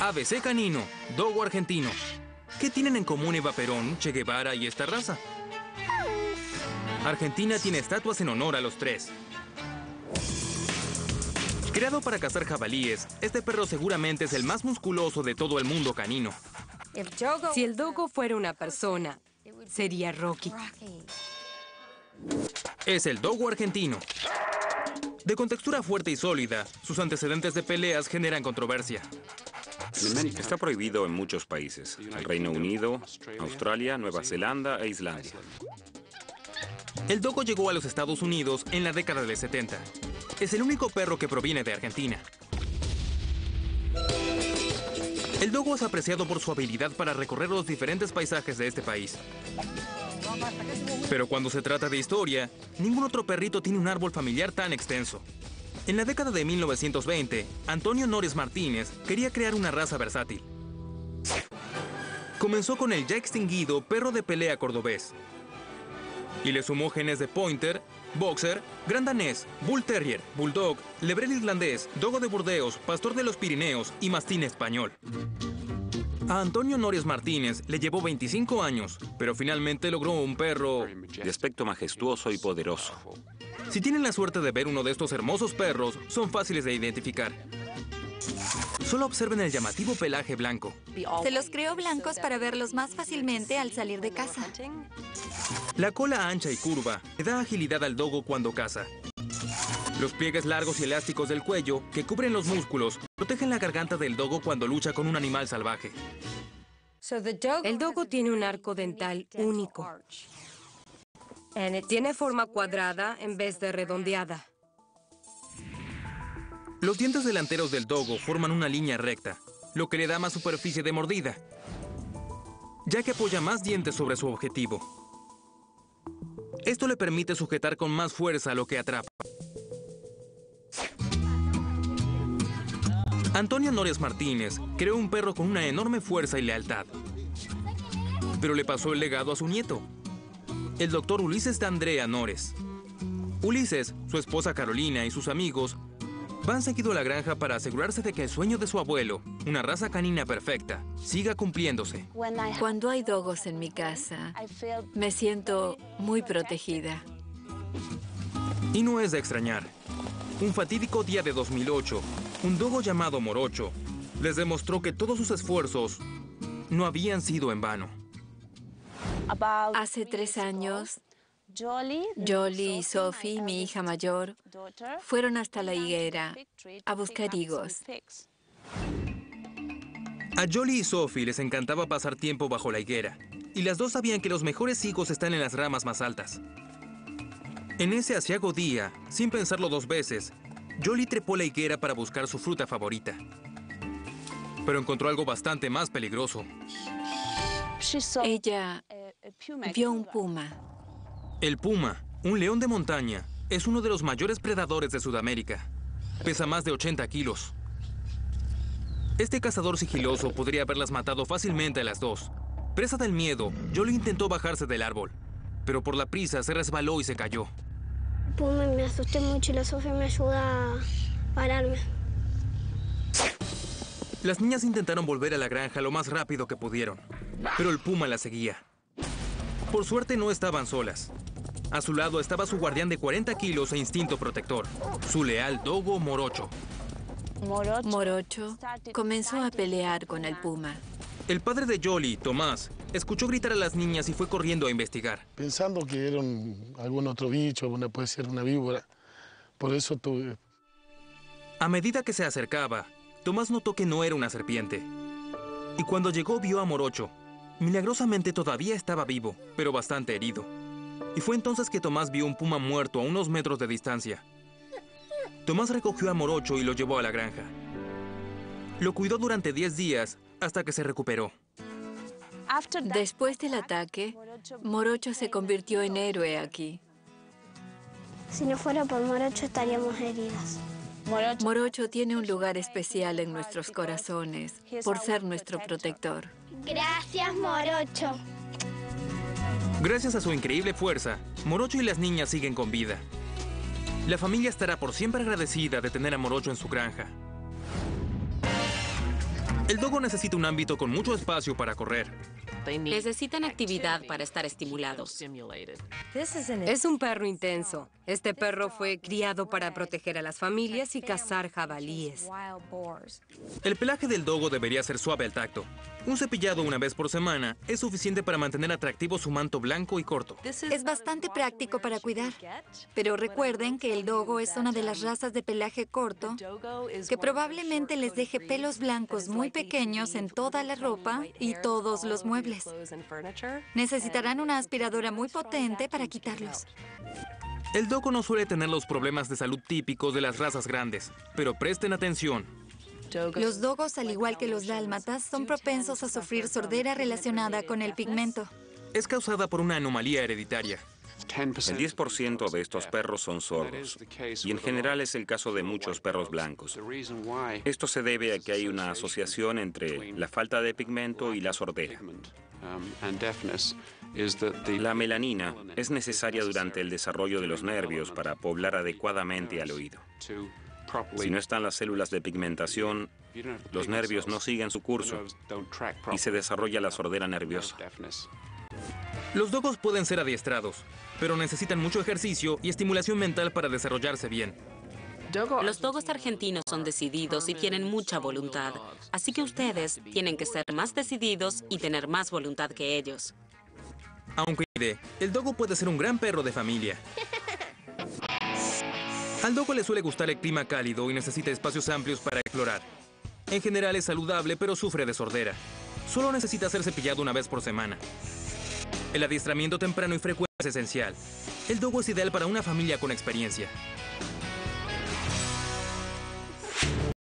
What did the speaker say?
ABC canino, dogo argentino. ¿Qué tienen en común Eva Perón, Che Guevara y esta raza? Argentina tiene estatuas en honor a los tres. Creado para cazar jabalíes, este perro seguramente es el más musculoso de todo el mundo canino. Si el dogo fuera una persona, sería Rocky. Es el dogo argentino. De contextura fuerte y sólida, sus antecedentes de peleas generan controversia. Está prohibido en muchos países. El Reino Unido, Australia, Nueva Zelanda e Islandia. El dogo llegó a los Estados Unidos en la década del 70. Es el único perro que proviene de Argentina. El dogo es apreciado por su habilidad para recorrer los diferentes paisajes de este país. Pero cuando se trata de historia, ningún otro perrito tiene un árbol familiar tan extenso. En la década de 1920, Antonio Nores Martínez quería crear una raza versátil. Comenzó con el ya extinguido perro de pelea cordobés. Y le sumó genes de pointer, boxer, gran danés, bull terrier, bulldog, lebrel irlandés, dogo de Burdeos, pastor de los Pirineos y mastín español. A Antonio Nores Martínez le llevó 25 años, pero finalmente logró un perro... De aspecto majestuoso y poderoso. Si tienen la suerte de ver uno de estos hermosos perros, son fáciles de identificar. Solo observen el llamativo pelaje blanco. Se los creó blancos para verlos más fácilmente al salir de casa. La cola ancha y curva le da agilidad al dogo cuando caza. Los pliegues largos y elásticos del cuello, que cubren los músculos, protegen la garganta del dogo cuando lucha con un animal salvaje. El dogo tiene un arco dental único. Tiene forma cuadrada en vez de redondeada. Los dientes delanteros del dogo forman una línea recta, lo que le da más superficie de mordida, ya que apoya más dientes sobre su objetivo. Esto le permite sujetar con más fuerza lo que atrapa. Antonio Nores Martínez creó un perro con una enorme fuerza y lealtad. Pero le pasó el legado a su nieto, el doctor Ulises de Andrea Nores. Ulises, su esposa Carolina y sus amigos van seguido a la granja para asegurarse de que el sueño de su abuelo, una raza canina perfecta, siga cumpliéndose. Cuando hay dogos en mi casa, me siento muy protegida. Y no es de extrañar. Un fatídico día de 2008, un dogo llamado Morocho les demostró que todos sus esfuerzos no habían sido en vano. Hace tres años, Jolie y Sophie, mi hija mayor, fueron hasta la higuera a buscar higos. A Jolie y Sophie les encantaba pasar tiempo bajo la higuera, y las dos sabían que los mejores higos están en las ramas más altas. En ese asiago día, sin pensarlo dos veces, Jolie trepó la higuera para buscar su fruta favorita. Pero encontró algo bastante más peligroso. Ella vio un puma. El puma, un león de montaña, es uno de los mayores predadores de Sudamérica. Pesa más de 80 kilos. Este cazador sigiloso podría haberlas matado fácilmente a las dos. Presa del miedo, Jolie intentó bajarse del árbol, pero por la prisa se resbaló y se cayó. Puma, me asusté mucho y la Sofía me ayuda a pararme. Las niñas intentaron volver a la granja lo más rápido que pudieron, pero el puma la seguía. Por suerte no estaban solas. A su lado estaba su guardián de 40 kilos e instinto protector, su leal dogo Morocho. Morocho comenzó a pelear con el puma. El padre de Jolie, Tomás, escuchó gritar a las niñas y fue corriendo a investigar. Pensando que era un- algún otro bicho, una, puede ser una víbora. Por eso tuve... A medida que se acercaba, Tomás notó que no era una serpiente. Y cuando llegó vio a Morocho. Milagrosamente todavía estaba vivo, pero bastante herido. Y fue entonces que Tomás vio un puma muerto a unos metros de distancia. Tomás recogió a Morocho y lo llevó a la granja. Lo cuidó durante 10 días hasta que se recuperó. Después del ataque, Morocho se convirtió en héroe aquí. Si no fuera por Morocho estaríamos heridas. Morocho tiene un lugar especial en nuestros corazones por ser nuestro protector. Gracias, Morocho. Gracias a su increíble fuerza, Morocho y las niñas siguen con vida. La familia estará por siempre agradecida de tener a Morocho en su granja. El dogo necesita un ámbito con mucho espacio para correr. Necesitan actividad para estar estimulados. Es un perro intenso. Este perro fue criado para proteger a las familias y cazar jabalíes. El pelaje del dogo debería ser suave al tacto. Un cepillado una vez por semana es suficiente para mantener atractivo su manto blanco y corto. Es bastante práctico para cuidar. Pero recuerden que el dogo es una de las razas de pelaje corto que probablemente les deje pelos blancos muy pequeños en toda la ropa y todos los muebles. Necesitarán una aspiradora muy potente para quitarlos. El dogo no suele tener los problemas de salud típicos de las razas grandes, pero presten atención. Los dogos, al igual que los dálmatas, son propensos a sufrir sordera relacionada con el pigmento. Es causada por una anomalía hereditaria. El 10% de estos perros son sordos, y en general es el caso de muchos perros blancos. Esto se debe a que hay una asociación entre la falta de pigmento y la sordera. La melanina es necesaria durante el desarrollo de los nervios para poblar adecuadamente al oído. Si no están las células de pigmentación, los nervios no siguen su curso y se desarrolla la sordera nerviosa. Los dogos pueden ser adiestrados, pero necesitan mucho ejercicio y estimulación mental para desarrollarse bien. Los dogos argentinos son decididos y tienen mucha voluntad, así que ustedes tienen que ser más decididos y tener más voluntad que ellos. Aunque el dogo puede ser un gran perro de familia. Al dogo le suele gustar el clima cálido y necesita espacios amplios para explorar. En general es saludable, pero sufre de sordera. Solo necesita ser cepillado una vez por semana. El adiestramiento temprano y frecuente es esencial. El dogo es ideal para una familia con experiencia.